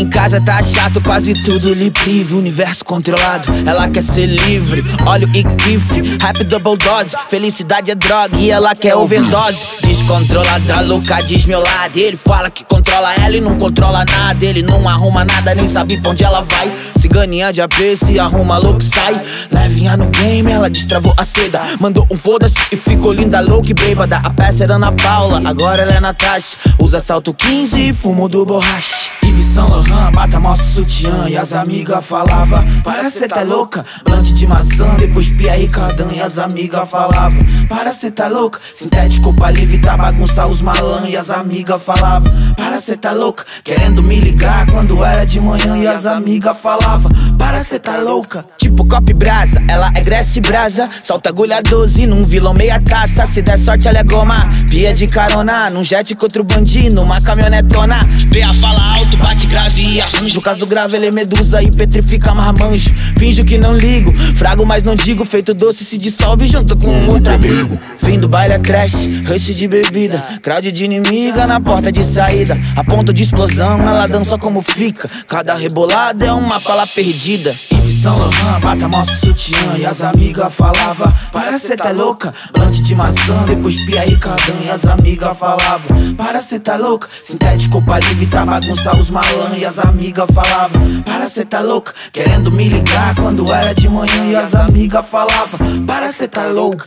em casa tá chato, quase tudo lhe priva. Universo controlado, ela quer ser livre. Óleo e kiff, rap double dose. Felicidade é droga e ela quer overdose. Descontrolada, louca, desmiolada. Ele fala que controla ela e não controla nada. Ele não arruma nada, nem sabe pra onde ela vai. Ciganinha de AP, se arruma louco sai. Levinha no game, ela destravou a seda. Mandou um foda-se e ficou linda, louca e bêbada. A peça era Ana Paula, agora ela é Natasha. Usa salto 15 e fumo do borracha. Saint Laurent, mostra sutiã E as amigas falava, para cê tá louca. Blante de maçã, depois pia Ricardão E as amigas falava, para cê tá louca. Sintético pra levitar, bagunçar os malã E as amigas falava, para cê tá louca. Querendo me ligar quando era de manhã E as amigas falava, para cê tá louca. Tipo copo e brasa, ela é Grécia e brasa Solta agulha 12 num vilão meia taça Se der sorte ela é goma, pia de carona Num jet contra o bandido, uma caminhonetona. PA fala e arranjo Caso grave ele é medusa e petrifica marmanjo Finjo que não ligo, frago mas não digo. Feito doce se dissolve junto com um outro amigo. Fim do baile é trash, rush de bebida. Crowd de inimiga na porta de saída. A ponto de explosão, ela dança como fica. Cada rebolada é uma fala perdida Saint Laurent, bata mostra sutiã E as amigas falava, para cê tá louca. Blante de maçã, depois pia e cardão E as amigas falava, para cê tá louca. Sintético pra evitar bagunçar os malã E as amigas falava, para cê tá louca. Querendo me ligar quando era de manhã E as amigas falava, para cê tá louca